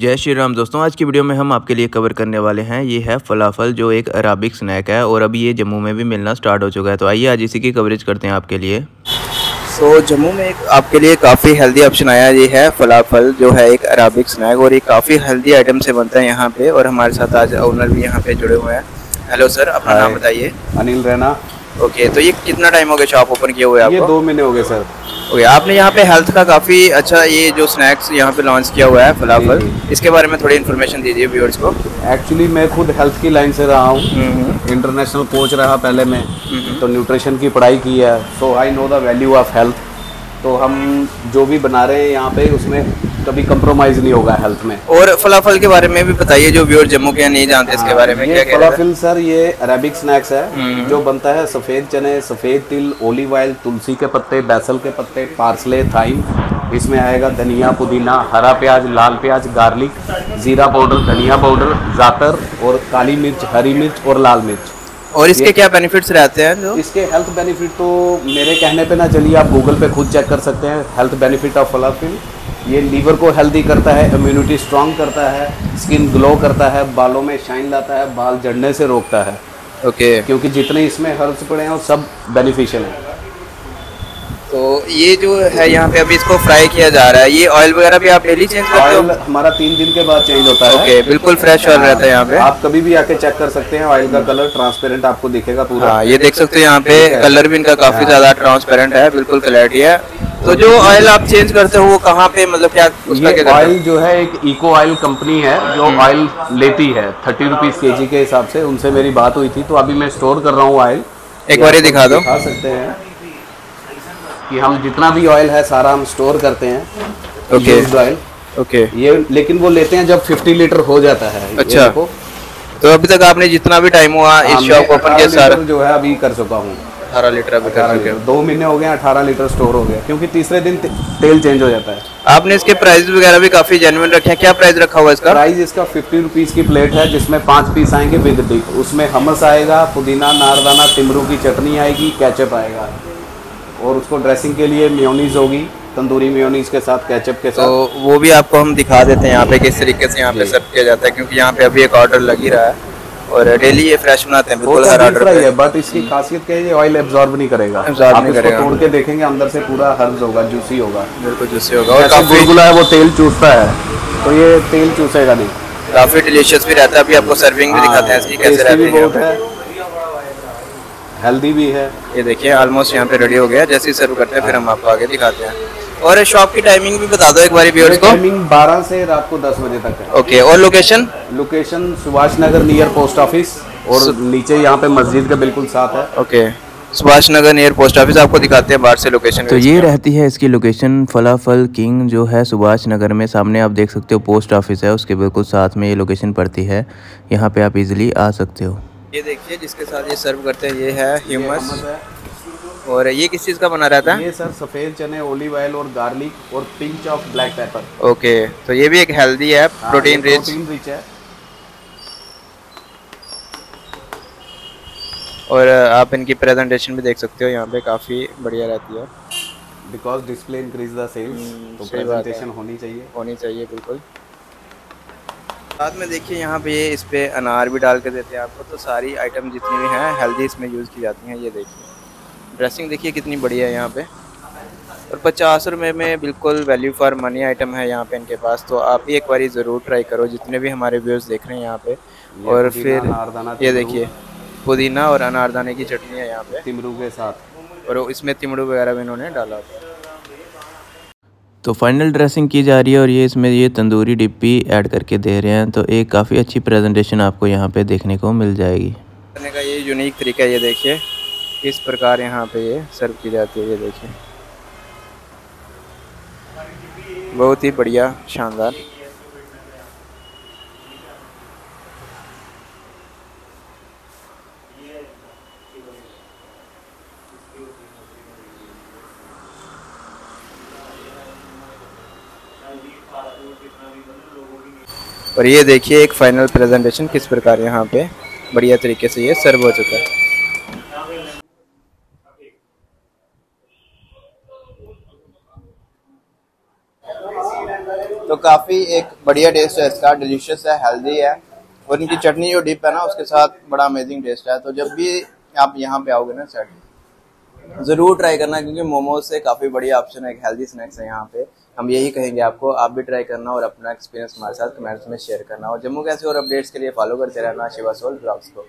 जय श्री राम। दोस्तों आज की वीडियो में हम आपके लिए कवर करने वाले हैं। ये है फलाफल जो एक अराबिक स्नैक है और अभी ये जम्मू में भी मिलना स्टार्ट हो चुका है। तो आइए आज इसी की कवरेज करते हैं आपके लिए। तो जम्मू में एक आपके लिए काफ़ी हेल्दी ऑप्शन आया ये है फलाफल जो है एक अराबिक स्नैक और ये काफ़ी हेल्दी आइटम से बनता है यहाँ पे और हमारे साथ आज ओनर भी यहाँ पे जुड़े हुए हैं। हेलो सर अपना नाम बताइए। अनिल रैना। ओके तो ये कितना टाइम हो गया शॉप ओपन किए हुए ये दो महीने हो गए सर ओके आपने यहाँ पे हेल्थ का काफ़ी अच्छा ये जो स्नैक्स यहाँ पे लॉन्च किया हुआ है फलाफल। इसके बारे में थोड़ी इन्फॉर्मेशन दीजिए व्यूअर्स को। एक्चुअली मैं खुद हेल्थ की लाइन से रहा हूँ। हम्म, इंटरनेशनल कोच रहा पहले मैं। तो न्यूट्रिशन की पढ़ाई की है। So I know the value of health तो हम जो भी बना रहे हैं यहाँ पे उसमें कभी कंप्रोमाइज़ नहीं होगा हेल्थ में। और फलाफल के बारे में भी बताइए जो व्यूअर जम्मू के नहीं जानते इसके बारे में हाँ, क्या फलाफिल सर ये अरेबिक स्नैक्स हम्म। है जो बनता है सफ़ेद चने सफ़ेद तिल ओलिव ऑयल तुलसी के पत्ते बैसल के पत्ते पार्सले थाइम इसमें आएगा धनिया पुदीना हरा प्याज लाल प्याज गार्लिक ज़ीरा पाउडर धनिया पाउडर ज़ातर और काली मिर्च हरी मिर्च और लाल मिर्च। और इसके क्या बेनिफिट्स रहते हैं जो? इसके हेल्थ बेनिफिट तो मेरे कहने पे ना चलिए आप गूगल पे खुद चेक कर सकते हैं हेल्थ बेनिफिट ऑफ़ फलाफिल ये लीवर को हेल्दी करता है इम्यूनिटी स्ट्रांग करता है स्किन ग्लो करता है बालों में शाइन लाता है बाल जड़ने से रोकता है। Okay okay. क्योंकि जितने इसमें हर्ब्स पड़े हैं वो सब बेनिफिशियल हैं। तो ये जो है यहाँ पे अभी इसको फ्राई किया जा रहा है। ये ऑयल वगैरह भी आप डेली चेंज करते हो? हमारा तीन दिन के बाद चेंज होता है। ओके बिल्कुल फ्रेश ऑयल रहता है यहाँ पे। आप कभी भी आके चेक कर सकते हैं ऑयल का कलर ट्रांसपेरेंट आपको दिखेगा पूरा। हाँ ये देख सकते हो यहाँ पे कलर भी इनका काफ़ी ज़्यादा ट्रांसपेरेंट है बिल्कुल क्लैरिटी है। तो जो ऑयल आप चेंज करते हो वो कहाँ पे मतलब क्या ये ऑयल जो है एक इको ऑयल कंपनी है जो ऑयल लेती है। थर्टी रुपीज़ के जी के हिसाब से। उनसे मेरी बात हुई थी तो अभी मैं स्टोर कर रहा हूँ ऑयल एक बार दिखा दो। दिखा सकते हैं। कि हम जितना भी ऑयल है सारा हम स्टोर करते हैं ओके Okay. ऑयल ओके ये लेकिन वो लेते हैं जब 50 लीटर हो जाता है। अच्छा। तो अभी तक आपने जितना भी टाइम हुआ इस शॉप ओपन 18 के सारा? जो है अभी कर चुका हूँ। अठारह लीटर अभी कर चुके दो महीने हो गए अठारह लीटर स्टोर हो गया क्योंकि तीसरे दिन ते- तेल चेंज हो जाता है। आपने इसके प्राइस वगैरह भी काफ़ी जेन्युइन रखे हैं। क्या प्राइस रखा हुआ है इसका? प्राइस इसका फिफ्टी रुपीज़ की प्लेट है जिसमें पाँच पीस आएँगे विद डिप उसमें हमस आएगा पुदीना नारदाना तिमरू की चटनी आएगी केचप आएगा। और उसको ड्रेसिंग के लिए मेयोनीज होगी तंदूरी मेयोनीज के साथ केचप के साथ। तो वो भी आपको हम दिखा देते हैं यहाँ पे किस तरीके से यहाँ पे सर्व किया जाता है क्योंकि यहाँ पे अभी एक ऑर्डर लग ही रहा है। और डेली ये फ्रेश बनाते हैं बिल्कुल तो हर ऑर्डर है बट इसकी खासियत क्या है ये ऑयल एब्जॉर्ब नहीं करेगा। आप नहीं करेगा। तोड़ के देखेंगे अंदर से पूरा हर्ब्स होगा जूसी होगा। बिल्कुल जूसी होगा और काफ़ी गुलगुला है वो तेल चूसता है तो ये तेल चूसेगा नहीं। काफ़ी डिलीशियस भी रहता है अभी आपको सर्विंग भी दिखाते हैं इसकी कैसे रहती है। है। हेल्दी भी है। ये देखिए ऑलमोस्ट यहाँ पे रेडी हो गया। जैसे ही सर्व करते हैं फिर हम आपको आगे दिखाते हैं। और शॉप की टाइमिंग भी बता दो एक बार व्यूअर्स को। टाइमिंग 12 से रात को 10 बजे तक है। ओके और location location Subhash Nagar near post office और नीचे यहाँ पे मस्जिद के बिल्कुल साथ है। Okay Subhash Nagar near post office आपको दिखाते हैं बाहर से लोकेशन तो ये रहती है इसकी लोकेशन फलाफल किंग जो है सुभाष नगर में। सामने आप देख सकते हो पोस्ट ऑफ़िस है उसके बिल्कुल साथ में ये लोकेशन पड़ती है। यहाँ पे आप इजीली आ सकते हो। ये देखिए जिसके साथ ये सर्व करते हैं ये है ह्यूमस और ये किस चीज़ का बना रहता है? ये सर सफ़ेद चने ओलिव ऑयल और गार्लिक और pinch of black pepper okay तो ये भी एक हेल्दी है प्रोटीन रिच प्रोटीन रिच है। और आप इनकी प्रेजेंटेशन भी देख सकते हो यहाँ पे काफ़ी बढ़िया रहती है। Because display increase the sales तो। प्रेजेंटेशन होनी चाहिए। होनी चाहिए बिल्कुल। साथ में देखिए यहाँ पे ये इस पे अनार भी डाल के देते हैं आपको तो सारी आइटम जितनी भी हैं हेल्दी इसमें यूज़ की जाती हैं ये देखिए। ड्रेसिंग देखिए कितनी बढ़िया है यहाँ पे। और पचास रुपये में बिल्कुल वैल्यू फॉर मनी आइटम है यहाँ पे इनके पास तो आप भी एक बार ज़रूर ट्राई करो जितने भी हमारे व्यूज़ देख रहे हैं यहाँ पे। और फिर ये देखिए पुदीना और अनारदाने की चटनी है यहाँ पे। तिमरू के साथ। और इसमें तिमड़ू वगैरह भी इन्होंने डाला होता है तो फाइनल ड्रेसिंग की जा रही है और ये इसमें ये तंदूरी डिप्पी ऐड करके दे रहे हैं। तो एक काफ़ी अच्छी प्रेजेंटेशन आपको यहाँ पे देखने को मिल जाएगी। करने का ये यूनिक तरीका ये देखिए। किस प्रकार यहाँ पे ये सर्व की जाती है, ये देखिए। बहुत ही बढ़िया, शानदार। और ये देखिए एक फाइनल प्रेजेंटेशन किस प्रकार यहाँ पे बढ़िया तरीके से ये सर्व हो चुका है। तो काफ़ी एक बढ़िया टेस्ट है, इसका डिलीशियस है हेल्दी है। और इनकी चटनी जो डिप है ना, उसके साथ बड़ा अमेजिंग टेस्ट है। तो जब भी आप यहाँ पे आओगे ना सेट ज़रूर ट्राई करना, क्योंकि मोमोज से काफ़ी बढ़िया ऑप्शन है, एक हेल्दी स्नैक्स है यहाँ पे। हम यही कहेंगे आपको, आप भी ट्राई करना और अपना एक्सपीरियंस हमारे साथ कमेंट्स में शेयर करना। और जम्मू कैसे और अपडेट्स के लिए फॉलो करते रहना शिवा सोल ब्लॉग्स को।